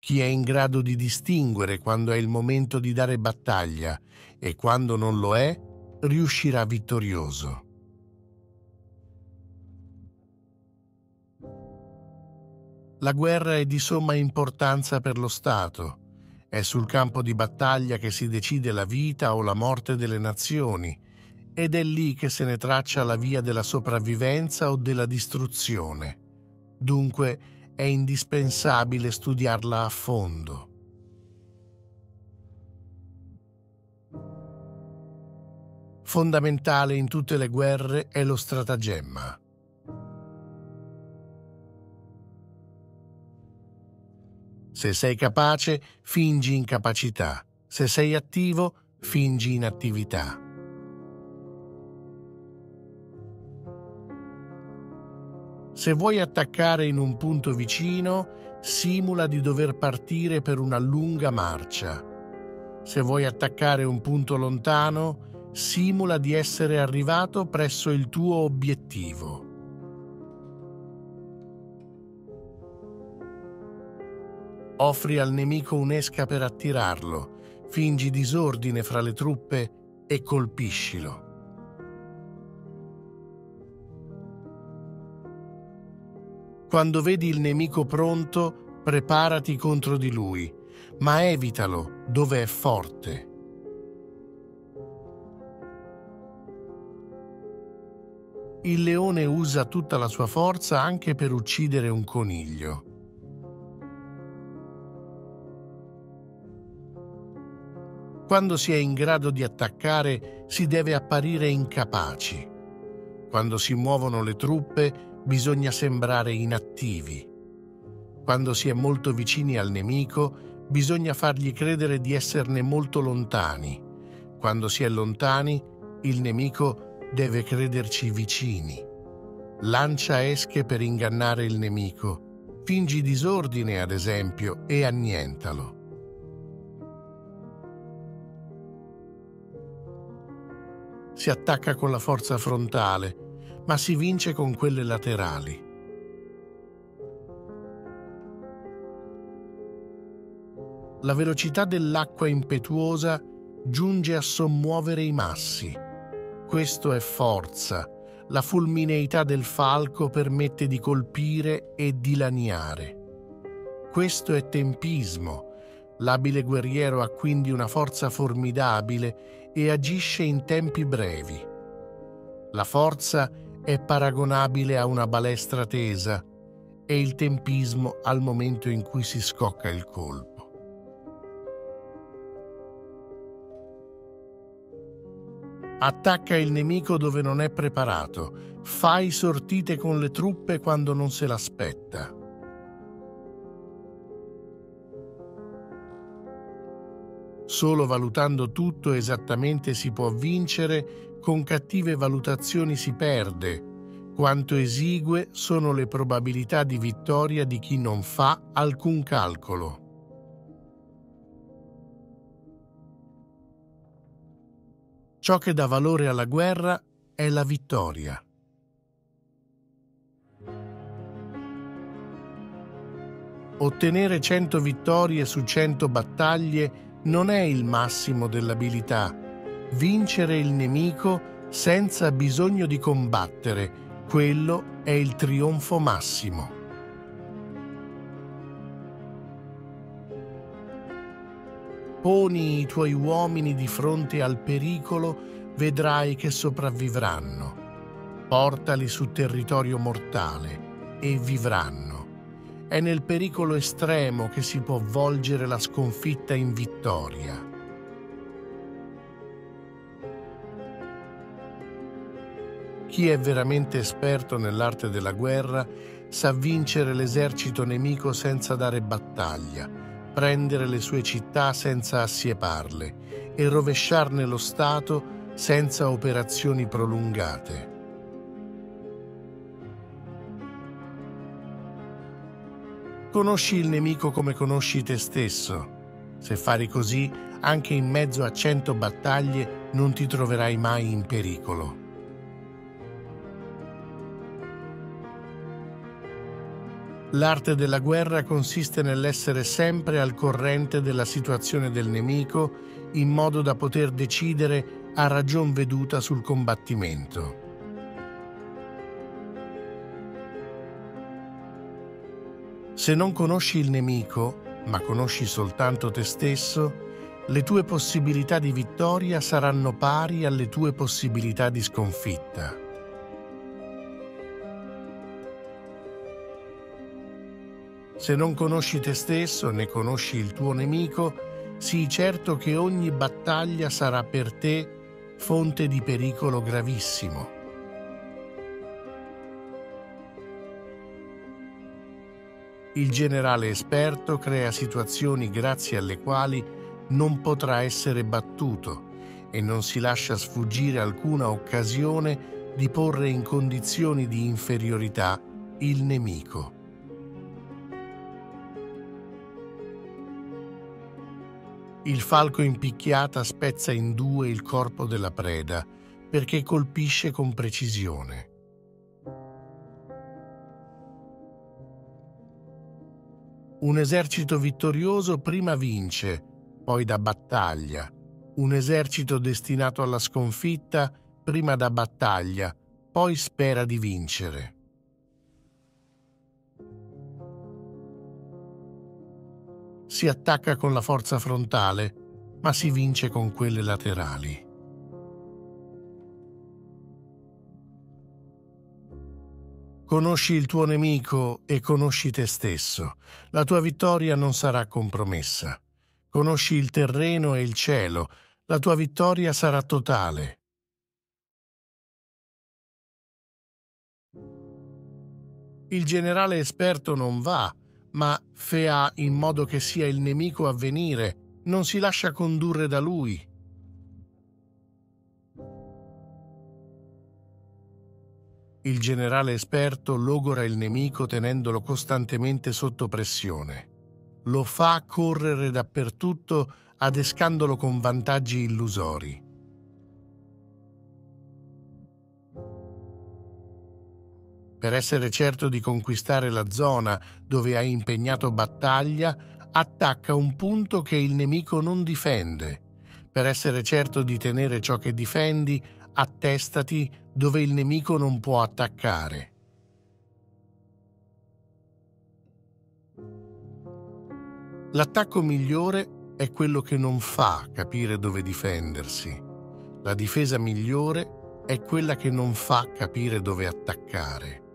Chi è in grado di distinguere quando è il momento di dare battaglia e quando non lo è, riuscirà vittorioso. La guerra è di somma importanza per lo Stato. È sul campo di battaglia che si decide la vita o la morte delle nazioni ed è lì che se ne traccia la via della sopravvivenza o della distruzione. Dunque è indispensabile studiarla a fondo. Fondamentale in tutte le guerre è lo stratagemma. Se sei capace, fingi incapacità. Se sei attivo, fingi inattività. Se vuoi attaccare in un punto vicino, simula di dover partire per una lunga marcia. Se vuoi attaccare un punto lontano, simula di essere arrivato presso il tuo obiettivo. Offri al nemico un'esca per attirarlo, fingi disordine fra le truppe e colpiscilo. Quando vedi il nemico pronto, preparati contro di lui, ma evitalo dove è forte. Il leone usa tutta la sua forza anche per uccidere un coniglio. Quando si è in grado di attaccare si deve apparire incapaci. Quando si muovono le truppe bisogna sembrare inattivi. Quando si è molto vicini al nemico bisogna fargli credere di esserne molto lontani. Quando si è lontani il nemico deve crederci vicini. Lancia esche per ingannare il nemico. Fingi disordine, ad esempio, e annientalo. si attacca con la forza frontale, ma si vince con quelle laterali. La velocità dell'acqua impetuosa giunge a sommuovere i massi. Questo è forza. La fulmineità del falco permette di colpire e dilaniare. Questo è tempismo. L'abile guerriero ha quindi una forza formidabile e agisce in tempi brevi. La forza è paragonabile a una balestra tesa e il tempismo al momento in cui si scocca il colpo. Attacca il nemico dove non è preparato, fai sortite con le truppe quando non se l'aspetta. Solo valutando tutto esattamente si può vincere, con cattive valutazioni si perde. Quanto esigue sono le probabilità di vittoria di chi non fa alcun calcolo. Ciò che dà valore alla guerra è la vittoria. Ottenere 100 vittorie su 100 battaglie non è il massimo dell'abilità. Vincere il nemico senza bisogno di combattere, quello è il trionfo massimo. Poni i tuoi uomini di fronte al pericolo, vedrai che sopravvivranno. Portali su territorio mortale e vivranno. È nel pericolo estremo che si può volgere la sconfitta in vittoria. Chi è veramente esperto nell'arte della guerra sa vincere l'esercito nemico senza dare battaglia, prendere le sue città senza assieparle e rovesciarne lo Stato senza operazioni prolungate. Conosci il nemico come conosci te stesso. Se fai così, anche in mezzo a cento battaglie non ti troverai mai in pericolo. L'arte della guerra consiste nell'essere sempre al corrente della situazione del nemico in modo da poter decidere a ragion veduta sul combattimento. Se non conosci il nemico, ma conosci soltanto te stesso, le tue possibilità di vittoria saranno pari alle tue possibilità di sconfitta. Se non conosci te stesso né conosci il tuo nemico, sii certo che ogni battaglia sarà per te fonte di pericolo gravissimo. Il generale esperto crea situazioni grazie alle quali non potrà essere battuto e non si lascia sfuggire alcuna occasione di porre in condizioni di inferiorità il nemico. Il falco in picchiata spezza in due il corpo della preda perché colpisce con precisione. Un esercito vittorioso prima vince, poi da battaglia. Un esercito destinato alla sconfitta prima da battaglia, poi spera di vincere. Si attacca con la forza frontale, ma si vince con quelle laterali. Conosci il tuo nemico e conosci te stesso. La tua vittoria non sarà compromessa. Conosci il terreno e il cielo. La tua vittoria sarà totale. Il generale esperto non va ma fea in modo che sia il nemico a venire, non si lascia condurre da lui. Il generale esperto logora il nemico tenendolo costantemente sotto pressione. Lo fa correre dappertutto adescandolo con vantaggi illusori. Per essere certo di conquistare la zona dove hai impegnato battaglia, attacca un punto che il nemico non difende. Per essere certo di tenere ciò che difendi, attestati dove il nemico non può attaccare. L'attacco migliore è quello che non fa capire dove difendersi. La difesa migliore è quella che non fa capire dove attaccare.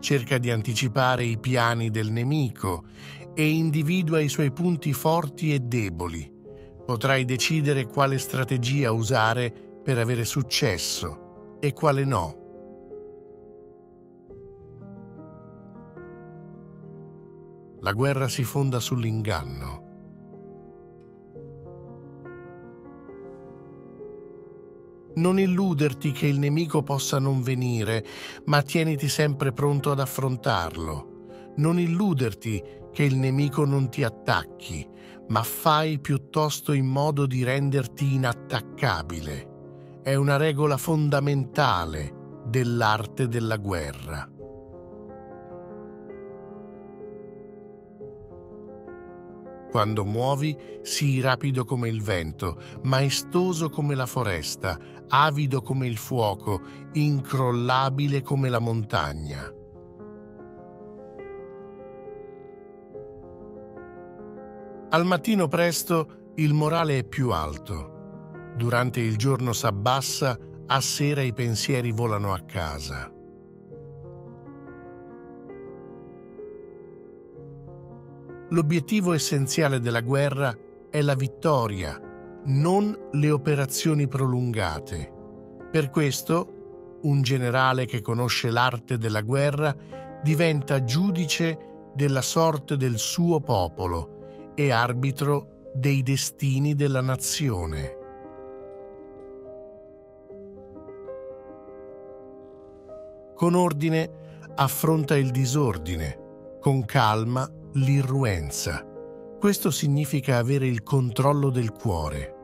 Cerca di anticipare i piani del nemico e individua i suoi punti forti e deboli. Potrai decidere quale strategia usare per avere successo e quale no. La guerra si fonda sull'inganno. Non illuderti che il nemico possa non venire, ma tieniti sempre pronto ad affrontarlo. Non illuderti che il nemico non ti attacchi, ma fai piuttosto in modo di renderti inattaccabile. È una regola fondamentale dell'arte della guerra. Quando muovi, sii rapido come il vento, maestoso come la foresta, avido come il fuoco, incrollabile come la montagna. Al mattino presto il morale è più alto. Durante il giorno s'abbassa, a sera i pensieri volano a casa. L'obiettivo essenziale della guerra è la vittoria, non le operazioni prolungate. Per questo, un generale che conosce l'arte della guerra diventa giudice della sorte del suo popolo e arbitro dei destini della nazione. Con ordine affronta il disordine, con calma l'irruenza. Questo significa avere il controllo del cuore.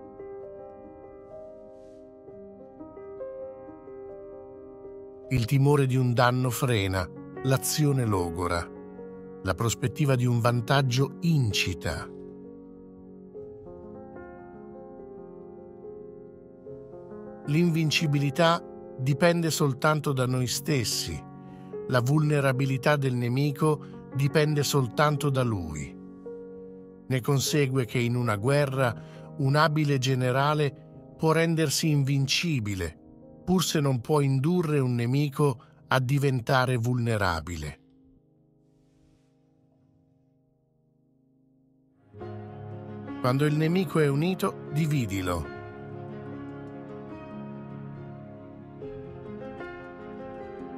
Il timore di un danno frena, l'azione logora. La prospettiva di un vantaggio incita. L'invincibilità dipende soltanto da noi stessi. La vulnerabilità del nemico dipende soltanto da lui. Ne consegue che in una guerra un abile generale può rendersi invincibile, pur se non può indurre un nemico a diventare vulnerabile. Quando il nemico è unito, dividilo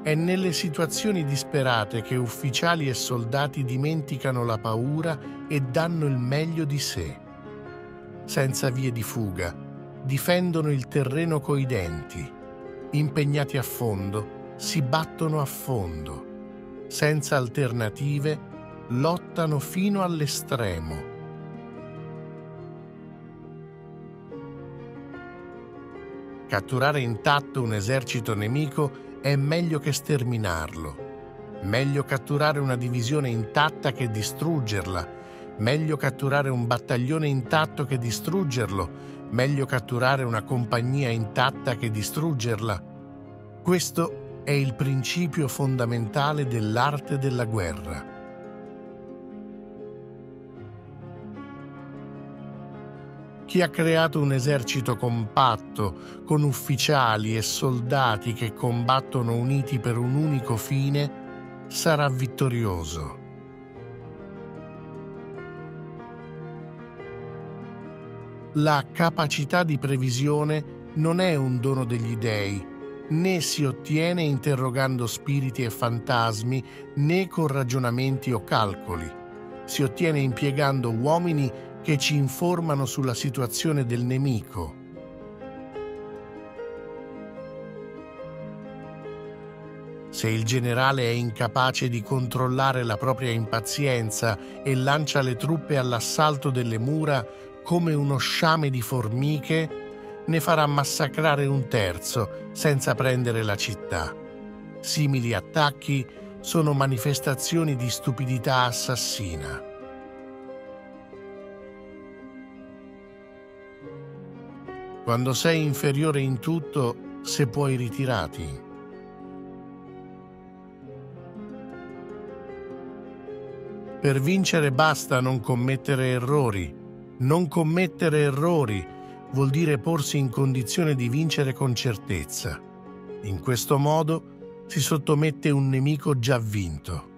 È nelle situazioni disperate che ufficiali e soldati dimenticano la paura e danno il meglio di sé. Senza vie di fuga, difendono il terreno coi denti. Impegnati a fondo, si battono a fondo. Senza alternative, lottano fino all'estremo. Catturare intatto un esercito nemico è meglio che sterminarlo. Meglio catturare una divisione intatta che distruggerla. Meglio catturare un battaglione intatto che distruggerlo. Meglio catturare una compagnia intatta che distruggerla. Questo è il principio fondamentale dell'arte della guerra. Chi ha creato un esercito compatto, con ufficiali e soldati che combattono uniti per un unico fine, sarà vittorioso. La capacità di previsione non è un dono degli dei, né si ottiene interrogando spiriti e fantasmi, né con ragionamenti o calcoli. Si ottiene impiegando uomini che ci informano sulla situazione del nemico. Se il generale è incapace di controllare la propria impazienza e lancia le truppe all'assalto delle mura come uno sciame di formiche, ne farà massacrare un terzo senza prendere la città. Simili attacchi sono manifestazioni di stupidità assassina. Quando sei inferiore in tutto, se puoi ritirati. Per vincere basta non commettere errori. Non commettere errori vuol dire porsi in condizione di vincere con certezza. In questo modo si sottomette un nemico già vinto.